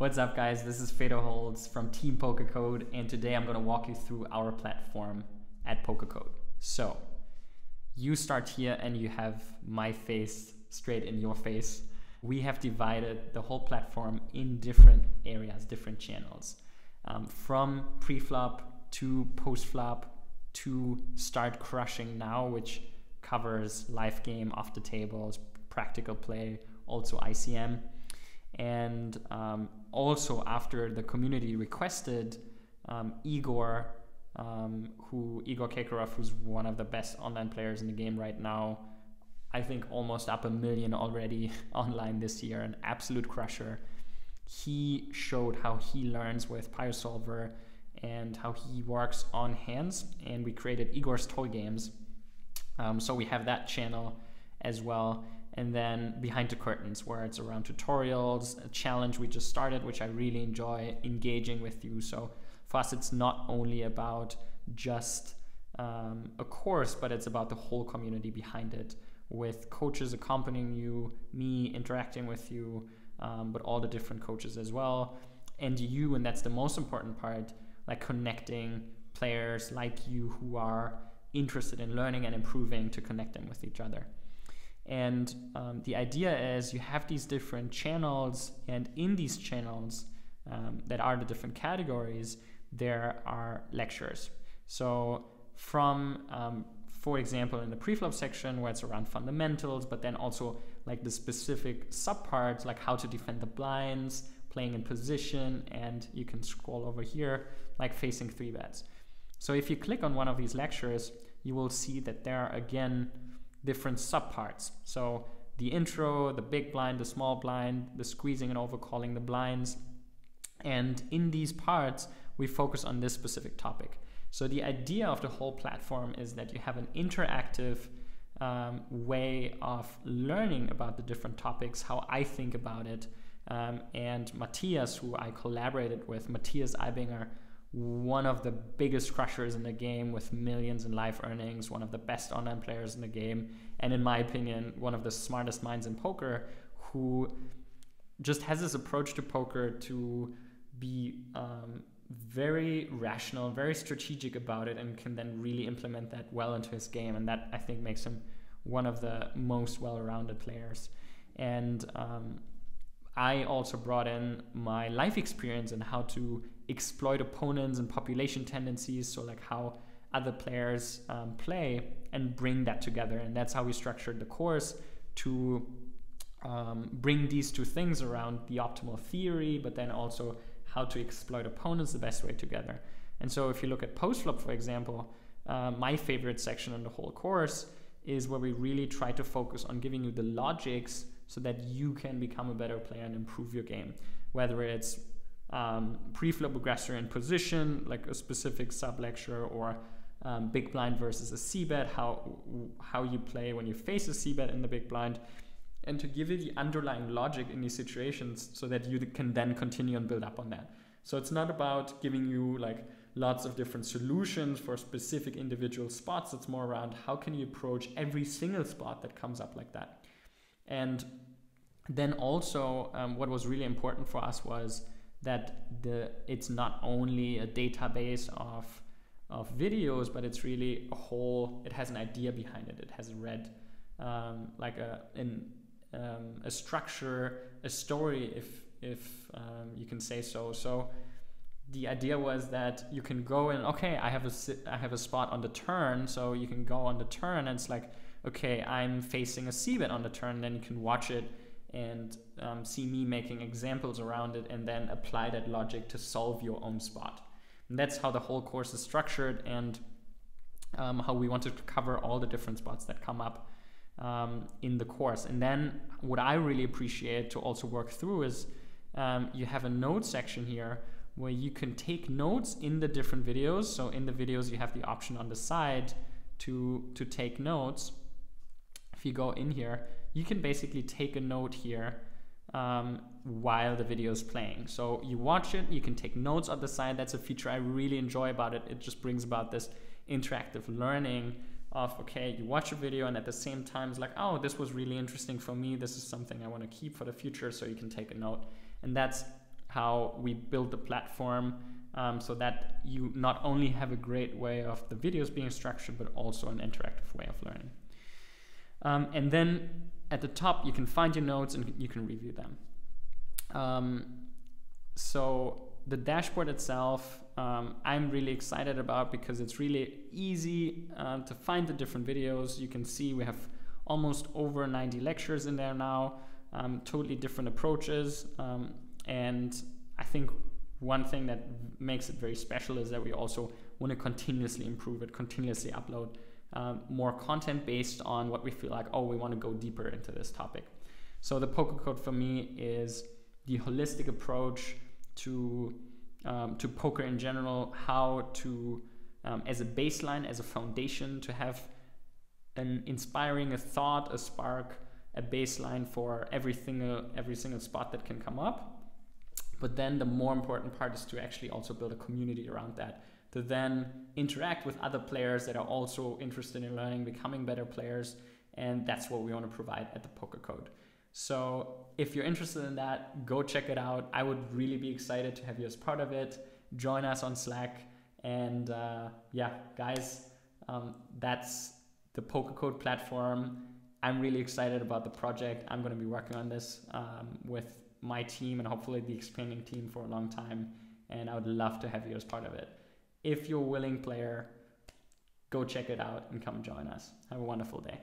What's up, guys? This is Fedor Holz from Team PokerCode, and today I'm going to walk you through our platform at PokerCode. So, you start here and you have my face straight in your face. We have divided the whole platform in different areas, different channels, um, from pre-flop to post-flop to start crushing now, which covers live game, off the tables, practical play, also ICM. And um, also after the community requested, um, Igor, um, who Igor Karkarof, who's one of the best online players in the game right now, I think almost up a million already online this year, an absolute crusher. He showed how he learns with PioSolver and how he works on hands, and we created Igor's Toy Games. Um, so we have that channel as well and then behind the curtains where it's around tutorials a challenge we just started which i really enjoy engaging with you. So for us it's not only about just um, a course but it's about the whole community behind it with coaches accompanying you me interacting with you um, but all the different coaches as well. And you and that's the most important part like connecting players like you who are interested in learning and improving to connect them with each other and um, the idea is you have these different channels, and in these channels um, that are the different categories, there are lectures. So from, um, for example, in the preflop section where it's around fundamentals, but then also like the specific subparts, like how to defend the blinds, playing in position, and you can scroll over here, like facing three bets. So if you click on one of these lectures, you will see that there are again different subparts. So the intro, the big blind, the small blind, the squeezing and overcalling the blinds. And in these parts, we focus on this specific topic. So the idea of the whole platform is that you have an interactive um, way of learning about the different topics, how I think about it. Um, and Matthias, who I collaborated with, Matthias Eibinger, one of the biggest crushers in the game with millions in live earnings, one of the best online players in the game, and in my opinion, one of the smartest minds in poker who just has this approach to poker to be um, very rational, very strategic about it, and can then really implement that well into his game. And that I think makes him one of the most well rounded players. And um, I also brought in my life experience and how to exploit opponents and population tendencies. So, like how other players um, play and bring that together. And that's how we structured the course to um, bring these two things around the optimal theory, but then also how to exploit opponents the best way together. And so, if you look at post flop, for example, uh, my favorite section in the whole course is where we really try to focus on giving you the logics so that you can become a better player and improve your game. Whether it's um, pre-flop aggressor in position, like a specific sub-lecture, or um, big blind versus a c-bet, how, how you play when you face a c-bet in the big blind, and to give you the underlying logic in these situations so that you can then continue and build up on that. So it's not about giving you like lots of different solutions for specific individual spots. It's more around how can you approach every single spot that comes up like that. And then also, um, what was really important for us was that the it's not only a database of of videos, but it's really a whole. It has an idea behind it. It has a red, um, like a in um, a structure, a story, if if um, you can say so. So the idea was that you can go and okay, I have a I have a spot on the turn, so you can go on the turn, and it's like okay, I'm facing a bet on the turn, then you can watch it and um, see me making examples around it and then apply that logic to solve your own spot. And that's how the whole course is structured and um, how we wanted to cover all the different spots that come up um, in the course. And then what I really appreciate to also work through is um, you have a notes section here where you can take notes in the different videos. So in the videos, you have the option on the side to, to take notes. If you go in here, you can basically take a note here um, while the video is playing. So you watch it, you can take notes on the side. That's a feature I really enjoy about it. It just brings about this interactive learning of, okay, you watch a video and at the same time it's like, oh, this was really interesting for me. This is something I want to keep for the future. So you can take a note. And that's how we build the platform um, so that you not only have a great way of the videos being structured, but also an interactive way of learning. Um, and then at the top, you can find your notes and you can review them. Um, so the dashboard itself, um, I'm really excited about because it's really easy uh, to find the different videos. You can see we have almost over 90 lectures in there now, um, totally different approaches. Um, and I think one thing that makes it very special is that we also want to continuously improve it, continuously upload um, more content based on what we feel like, oh, we want to go deeper into this topic. So the poker code for me is the holistic approach to um, to poker in general, how to um, as a baseline, as a foundation, to have an inspiring a thought, a spark, a baseline for every single every single spot that can come up. But then the more important part is to actually also build a community around that, to then interact with other players that are also interested in learning, becoming better players, and that's what we want to provide at the Poker Code. So if you're interested in that, go check it out. I would really be excited to have you as part of it. Join us on Slack. And uh, yeah, guys, um, that's the Poker Code platform. I'm really excited about the project. I'm going to be working on this um, with my team and hopefully the expanding team for a long time. And I would love to have you as part of it. If you're a willing player, go check it out and come join us. Have a wonderful day.